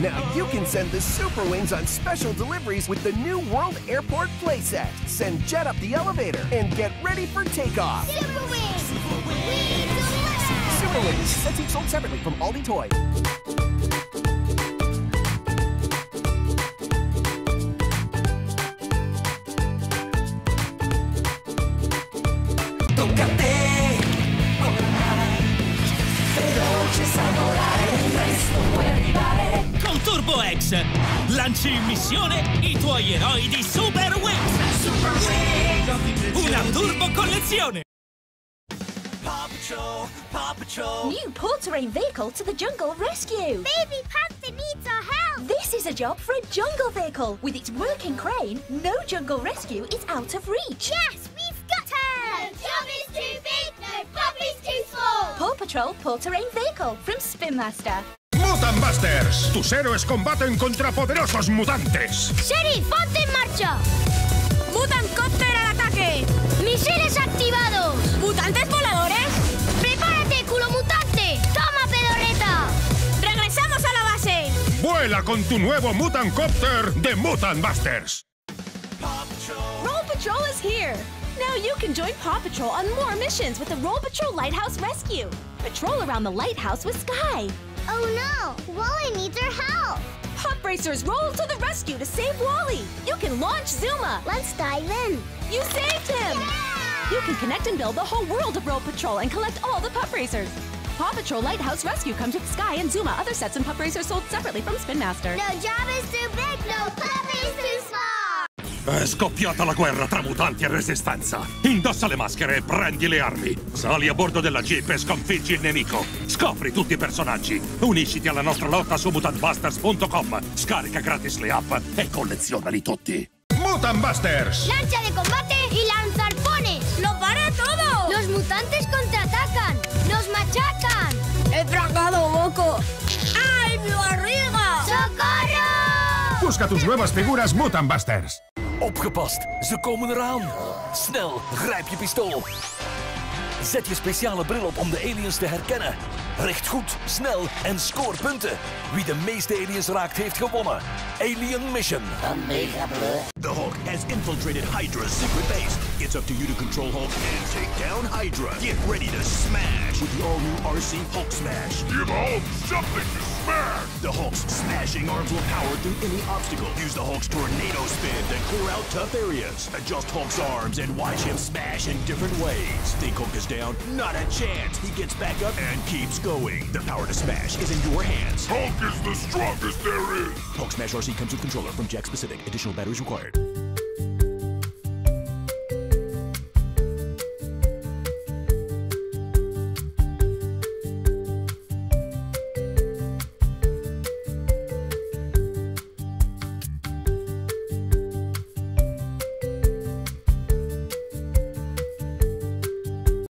Now you can send the Super Wings on special deliveries with the new World Airport playset. Send Jet up the elevator and get ready for takeoff. Super Wings! We deliver! Super Wings, sets each sold separately from Auldey Toy. Con lanci in missione i tuoi eroi di Super Wings. Super Wings, Una turbo collezione. Paw Patrol, Paw Patrol. New Paw Terrain vehicle to the jungle rescue. Baby Panther needs our help! This is a job for a jungle vehicle. With its working crane, no jungle rescue is out of reach. Yes, we've got her! No job is too big, no puppy's too small! Paw Patrol Paw Terrain vehicle from Spin Master. Mutant Busters, tus héroes combaten contra poderosos mutantes. ¡Sheriff, ponte en marcha! ¡Mutancópter al ataque! ¡Misiles activados! ¿Mutantes voladores? ¡Prepárate, culo mutante! ¡Toma, pedorreta! ¡Regresamos a la base! Vuela con tu nuevo Mutant Copter de Mutant Busters. Paw Patrol. Roll Patrol is here. Now you can join Paw Patrol on more missions with the Roll Patrol Lighthouse Rescue. Patrol around the lighthouse with Sky. Racers roll to the rescue to save Wally. You can launch Zuma. Let's dive in! You saved him. You can connect and build the whole world of Roll Patrol and collect all the Pup Racers. Paw Patrol Lighthouse Rescue comes with Sky and Zuma. Other sets and Pup Racers sold separately from Spin Master. No job is too big, no small! È scoppiata la guerra tra mutanti e resistenza. Indossa le maschere e prendi le armi. Sali a bordo della jeep e sconfiggi il nemico. Scopri tutti i personaggi. Unisciti alla nostra lotta su mutantbusters.com. Scarica gratis le app e collezionali tutti. Mutant Busters! ¡Lancha de combate y lanzarpones! ¡Lo para todo! ¡Los mutantes contraatacan! ¡Nos machacan! ¡He tragado moco! ¡Ay, mi barriga! ¡Socorro! Busca tus nuevas figuras Mutant Busters. Opgepast, ze komen eraan. Snel, grijp je pistool. Zet je speciale bril op om de aliens te herkennen. Richt goed, snel en scoor punten. Wie de meeste aliens raakt, heeft gewonnen. Alien Mission. The Hulk has infiltrated Hydra's secret base. It's up to you to control Hulk and take down Hydra. Get ready to smash with the all-new RC Hulk Smash. Give Hulk something to smash! The Hulk's smashing arms will power through any obstacle. Use the Hulk's tornado spin to clear out tough areas. Adjust Hulk's arms and watch him smash in different ways. Think Hulk is down? Not a chance. He gets back up and keeps going. The power to smash is in your hands. Hulk is the strongest there is! Hulk Smash RC comes with controller from Jakks Pacific. Additional batteries required.